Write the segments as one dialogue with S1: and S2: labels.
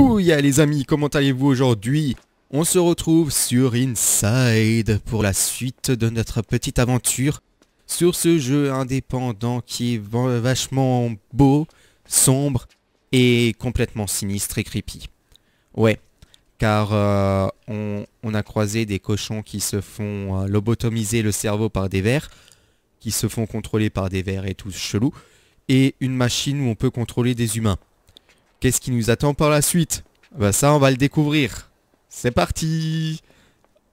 S1: Bouya les amis, comment allez-vous aujourd'hui? On se retrouve sur Inside pour la suite de notre petite aventure sur ce jeu indépendant qui est vachement beau, sombre et complètement sinistre et creepy. Ouais, car euh, on, a croisé des cochons qui se font euh, lobotomiser le cerveau par des vers, qui se font contrôler par des vers et tout chelou, et une machine où on peut contrôler des humains. Qu'est-ce qui nous attend par la suite? Bah ça on va le découvrir. C'est parti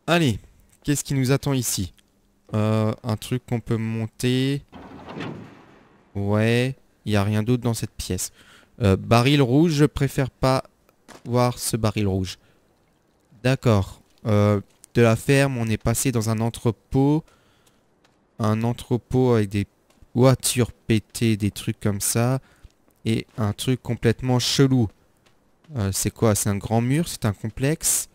S1: Allez, qu'est-ce qui nous attend ici? Euh, Un truc qu'on peut monter. Ouais, il n'y a rien d'autre dans cette pièce. Euh, baril rouge, je préfère pas voir ce baril rouge. D'accord. Euh, de la ferme, on est passé dans un entrepôt. Un entrepôt avec des voitures pétées, des trucs comme ça. Et un truc complètement chelou. Euh, c'est quoi? C'est un grand mur? C'est un complexe?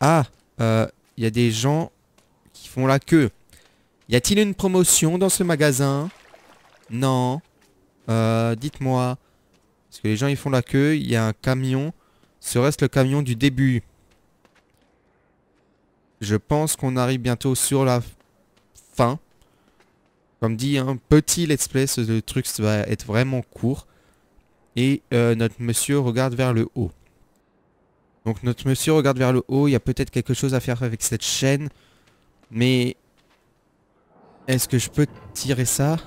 S1: Ah Il y a des gens qui font la queue. Y a-t-il une promotion dans ce magasin? Non. Dites-moi. Parce que les gens ils font la queue, il y a un camion. Serait-ce le camion du début? Je pense qu'on arrive bientôt sur la fin. Comme dit, un petit let's play, ce truc va être vraiment court. Et euh, notre monsieur regarde vers le haut. Donc notre monsieur regarde vers le haut, il y a peut-être quelque chose à faire avec cette chaîne. Mais... Est-ce que je peux tirer ça?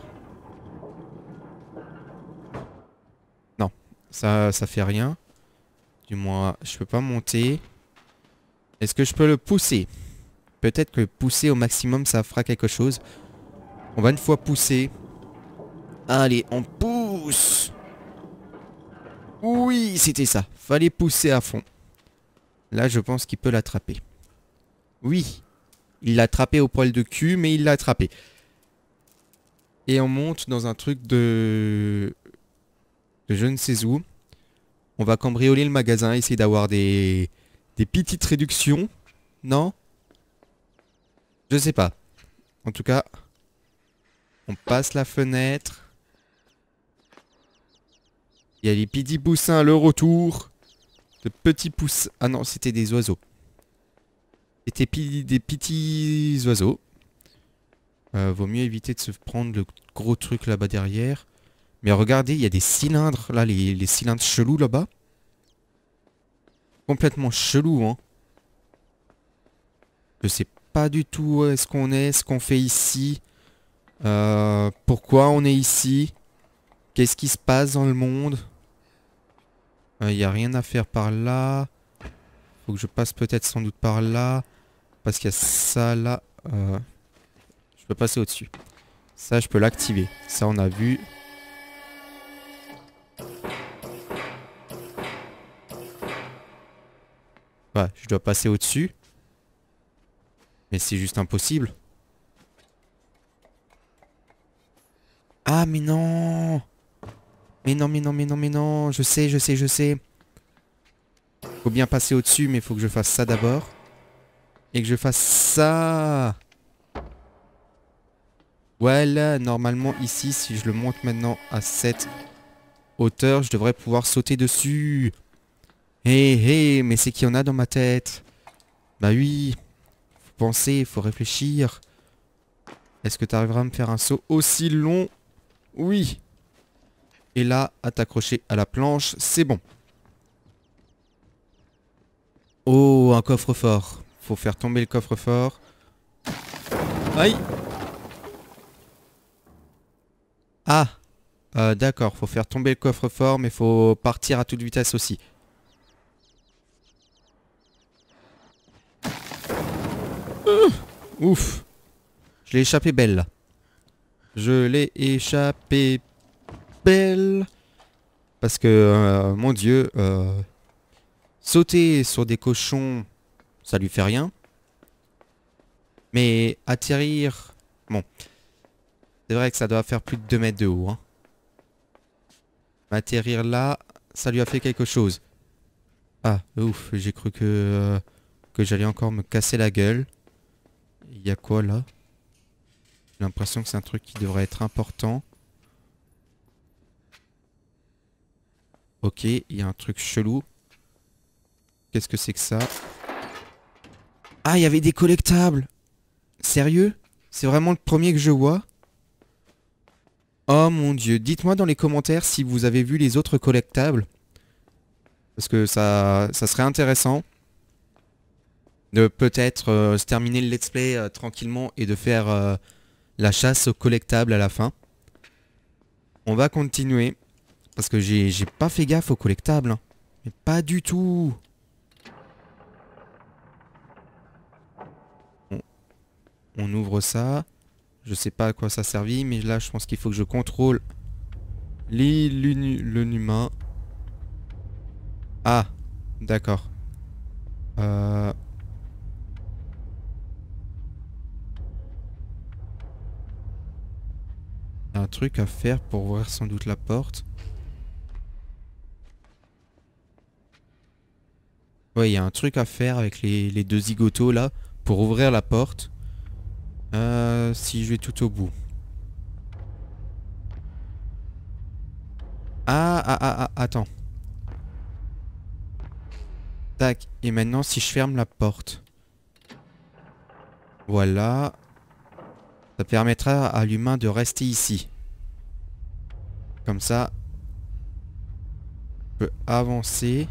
S1: Ça, ça fait rien. Du moins, je peux pas monter. Est-ce que je peux le pousser? Peut-être que pousser au maximum, ça fera quelque chose. On va une fois pousser. Allez, on pousse Oui, c'était ça. Fallait pousser à fond. Là, je pense qu'il peut l'attraper. Oui. Il l'a attrapé au poil de cul, mais il l'a attrapé. Et on monte dans un truc de je ne sais où. On va cambrioler le magasin, essayer d'avoir des, des petites réductions. Non? Je sais pas. En tout cas, on passe la fenêtre. Il y a les petits poussins, le retour. De petits poussins. Ah non, c'était des oiseaux. C'était des petits oiseaux. Euh, vaut mieux éviter de se prendre le gros truc là-bas derrière. Mais regardez, il y a des cylindres, là, les, cylindres chelous là-bas. Complètement chelou, hein. Je sais pas du tout où est-ce qu'on est, ce qu'on fait ici. Euh, pourquoi on est ici? Qu'est-ce qui se passe dans le monde? Il euh, n'y a rien à faire par là. Faut que je passe peut-être sans doute par là. Parce qu'il y a ça là. Euh, je peux passer au-dessus. Ça, je peux l'activer. Ça, on a vu. je dois passer au-dessus. Mais c'est juste impossible. Ah, mais non Mais non, mais non, mais non, mais non Je sais, je sais, je sais. Faut bien passer au-dessus, mais faut que je fasse ça d'abord. Et que je fasse ça Voilà, normalement ici, si je le monte maintenant à cette hauteur, je devrais pouvoir sauter dessus. Hé, hé, mais c'est qu'il y en a dans ma tête. Bah oui. Faut penser, faut réfléchir. Est-ce que tu arriveras à me faire un saut aussi long Oui. Et là, à t'accrocher à la planche, c'est bon. Oh, un coffre-fort. Faut faire tomber le coffre-fort. Aïe Ah euh, D'accord, faut faire tomber le coffre-fort, mais faut partir à toute vitesse aussi. Ouf. Je l'ai échappé belle. Je l'ai échappé belle. Parce que, euh, mon dieu, euh, sauter sur des cochons, ça lui fait rien. Mais atterrir... Bon. C'est vrai que ça doit faire plus de 2 mètres de haut. Hein. Atterrir là, ça lui a fait quelque chose. Ah, ouf, j'ai cru euh, que j'allais encore me casser la gueule. Il y a quoi là? J'ai l'impression que c'est un truc qui devrait être important. Ok, il y a un truc chelou. Qu'est-ce que c'est que ça? Ah, il y avait des collectables Sérieux? C'est vraiment le premier que je vois? Oh mon dieu, dites-moi dans les commentaires si vous avez vu les autres collectables. Parce que ça, ça serait intéressant de peut-être euh, se terminer le let's play euh, tranquillement et de faire euh, la chasse aux collectables à la fin. On va continuer. Parce que j'ai pas fait gaffe aux collectables. Hein. Mais pas du tout. On, ouvre ça. Je sais pas à quoi ça servit, mais là je pense qu'il faut que je contrôle le humain. Ah, d'accord. Euh... Un truc à faire pour ouvrir sans doute la porte. Ouais, il y a un truc à faire avec les, deux zigotos là pour ouvrir la porte. Euh, si je vais tout au bout. Ah, ah, ah, ah, attends. Tac. Et maintenant, si je ferme la porte. Voilà. Permettra à l'humain de rester ici. Comme ça. Je peux avancer.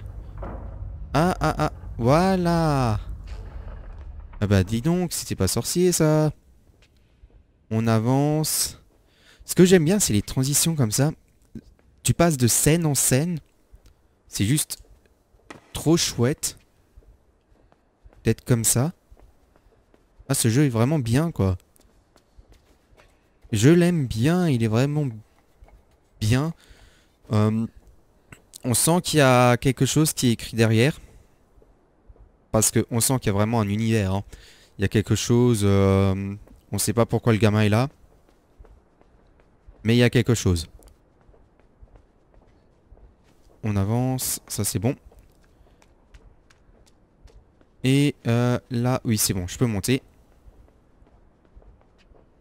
S1: Ah, ah, ah. Voilà. Ah bah dis donc, c'était pas sorcier ça. On avance. Ce que j'aime bien, c'est les transitions comme ça. Tu passes de scène en scène. C'est juste trop chouette. D'être comme ça. Ah, ce jeu est vraiment bien, quoi. Je l'aime bien, il est vraiment bien. Euh, on sent qu'il y a quelque chose qui est écrit derrière. Parce qu'on sent qu'il y a vraiment un univers. Hein. Il y a quelque chose... Euh, on sait pas pourquoi le gamin est là. Mais il y a quelque chose. On avance. Ça c'est bon. Et euh, là, oui c'est bon, je peux monter.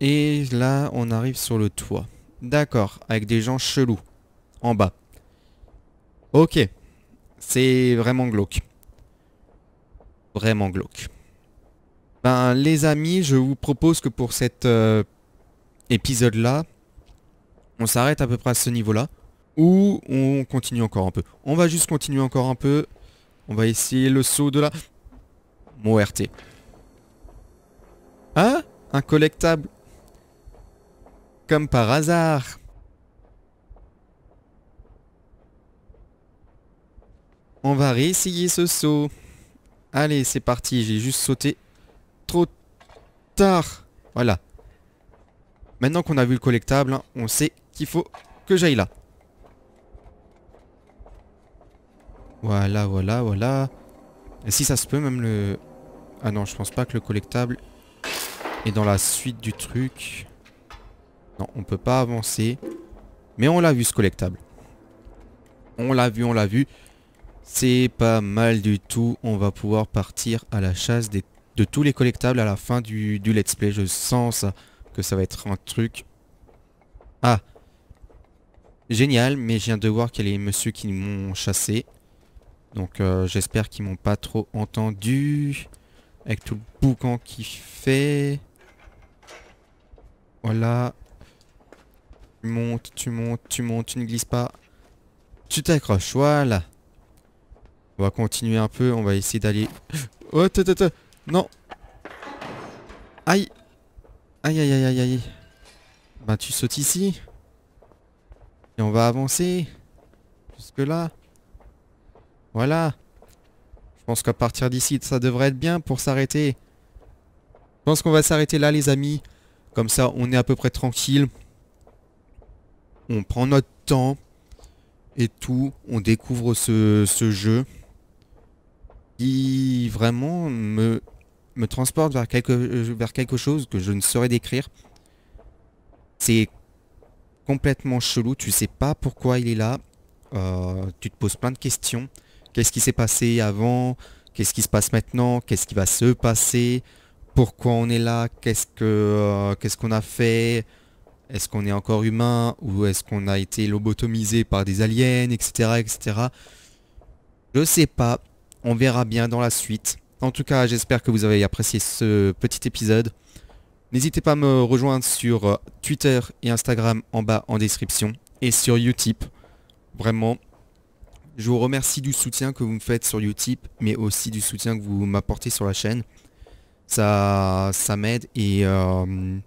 S1: Et là, on arrive sur le toit. D'accord, avec des gens chelous. En bas. Ok. C'est vraiment glauque. Vraiment glauque. Ben, les amis, je vous propose que pour cet euh, épisode-là, on s'arrête à peu près à ce niveau-là. Ou on continue encore un peu. On va juste continuer encore un peu. On va essayer le saut de la... Mon RT. Ah Un collectable? Comme par hasard. On va réessayer ce saut. Allez, c'est parti. J'ai juste sauté trop tard. Voilà. Maintenant qu'on a vu le collectable, hein, on sait qu'il faut que j'aille là. Voilà, voilà, voilà. Et si ça se peut, même le... Ah non, je pense pas que le collectable est dans la suite du truc. Non, on peut pas avancer. Mais on l'a vu, ce collectable. On l'a vu, on l'a vu. C'est pas mal du tout. On va pouvoir partir à la chasse de tous les collectables à la fin du, let's play. Je sens que ça va être un truc... Ah Génial, mais je viens de voir qu'il y a les messieurs qui m'ont chassé. Donc euh, j'espère qu'ils m'ont pas trop entendu. Avec tout le boucan qui fait. Voilà. Tu montes, tu montes, tu montes, tu ne glisses pas. Tu t'accroches, voilà. On va continuer un peu, on va essayer d'aller... Oh, non Aïe Aïe, aïe, aïe, aïe, aïe. Bah, tu sautes ici. Et on va avancer. Jusque là. Voilà. Je pense qu'à partir d'ici, ça devrait être bien pour s'arrêter. Je pense qu'on va s'arrêter là, les amis. Comme ça, on est à peu près tranquille. On prend notre temps. Et tout. On découvre ce, jeu qui vraiment me, me transporte vers quelque, vers quelque chose que je ne saurais décrire. C'est complètement chelou, tu sais pas pourquoi il est là, euh, tu te poses plein de questions. Qu'est-ce qui s'est passé avant? Qu'est-ce qui se passe maintenant? Qu'est-ce qui va se passer? Pourquoi on est là? Qu'est-ce que euh, qu'est-ce qu'on a fait? Est-ce qu'on est encore humain ou est-ce qu'on a été lobotomisé par des aliens, etc., etc. Je sais pas. On verra bien dans la suite. En tout cas, j'espère que vous avez apprécié ce petit épisode. N'hésitez pas à me rejoindre sur euh, Twitter et Instagram en bas en description et sur Utip. Vraiment, je vous remercie du soutien que vous me faites sur Utip, mais aussi du soutien que vous m'apportez sur la chaîne. Ça, ça m'aide et euh,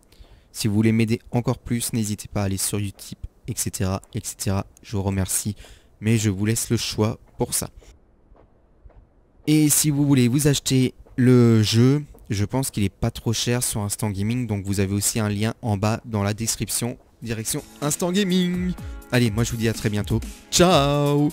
S1: si vous voulez m'aider encore plus, n'hésitez pas à aller sur Utip, etc., etc. Je vous remercie, mais je vous laisse le choix pour ça. Et si vous voulez vous acheter le jeu, je pense qu'il est pas trop cher sur Instant Gaming, donc vous avez aussi un lien en bas dans la description, direction Instant Gaming. Allez, moi je vous dis à très bientôt. Ciao